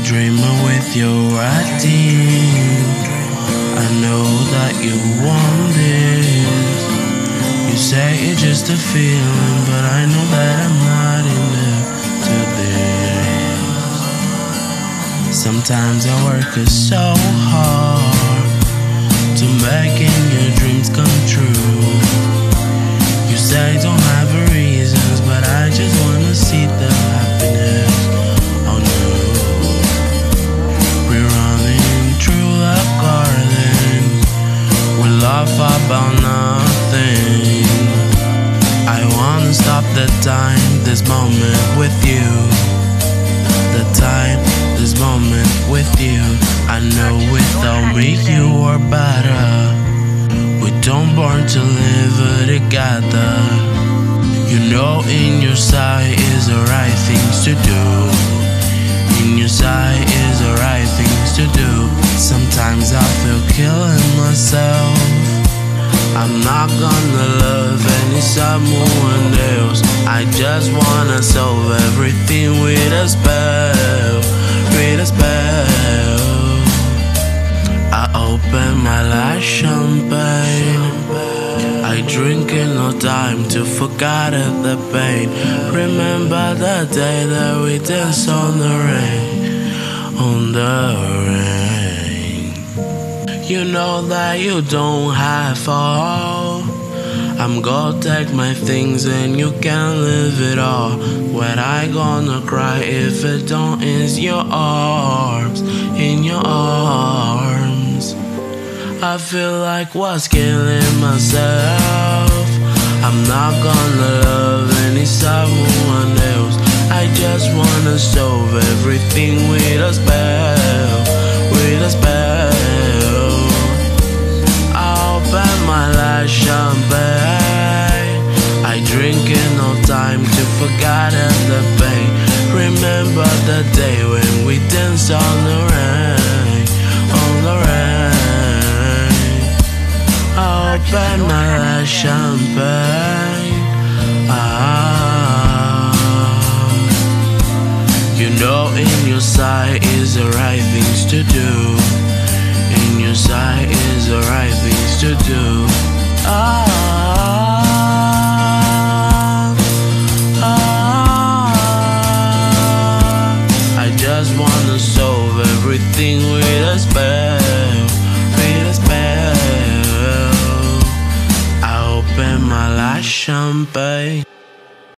dreaming with your team. I know that you want this. You say it's just a feeling, but I know that I'm not in it to this. Sometimes I work so hard to making your dreams come about nothing. I wanna stop the time, this moment with you. The time, this moment with you. I know without me you are better. We don't born to live together. You know in your side is the right things to do. In your side is the right things to do. Sometimes I feel killing myself. I'm not gonna love any someone else. I just wanna solve everything with a spell, with a spell. I open my last champagne. I drink in no time to forget the pain. Remember the day that we danced on the rain, on the rain. You know that you don't have all. I'm gonna take my things and you can live it all. When I gonna cry if it don't is your arms, in your arms. I feel like what's killing myself. I'm not gonna love any someone else. I just wanna solve everything with a spell, with a spell. Time to forget the pain. Remember the day when we danced on the rain, on the rain. I open my champagne. Ah. You know in your sight is the right things to do. Everything with a spell, with a spell. I open my last champagne.